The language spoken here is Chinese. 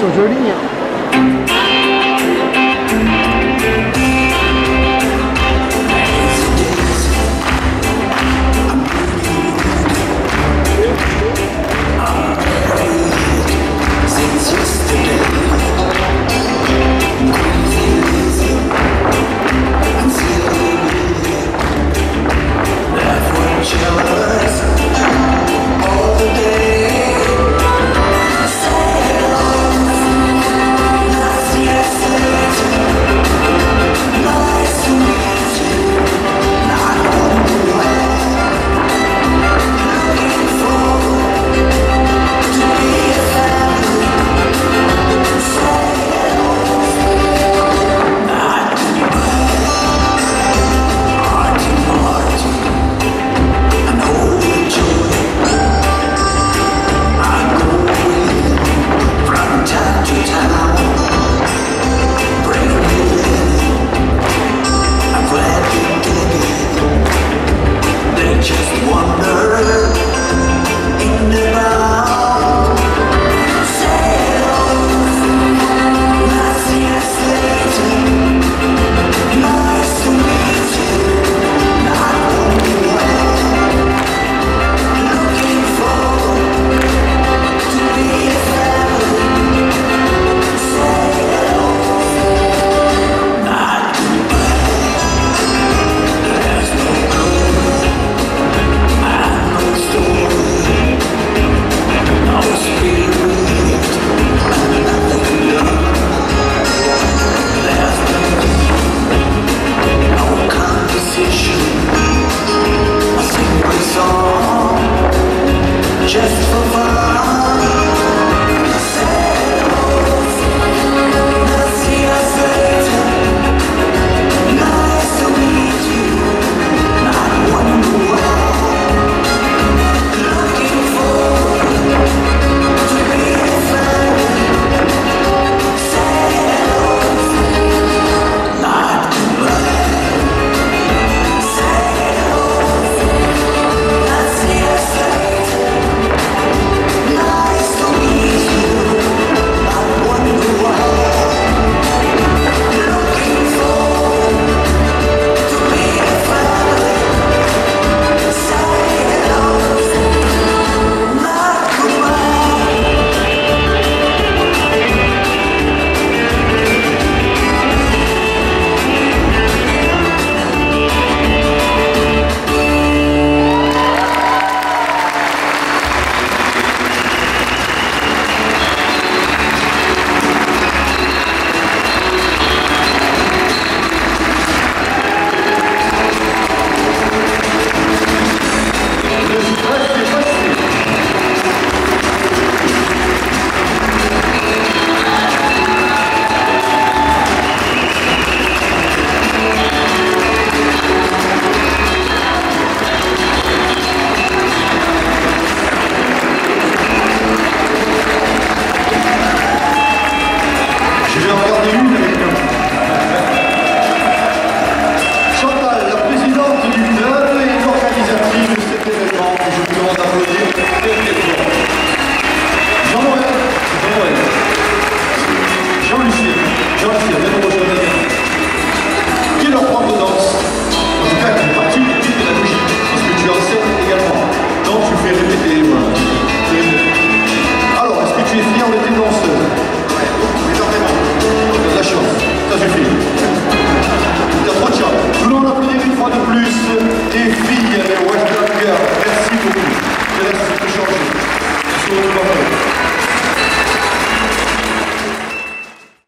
手指头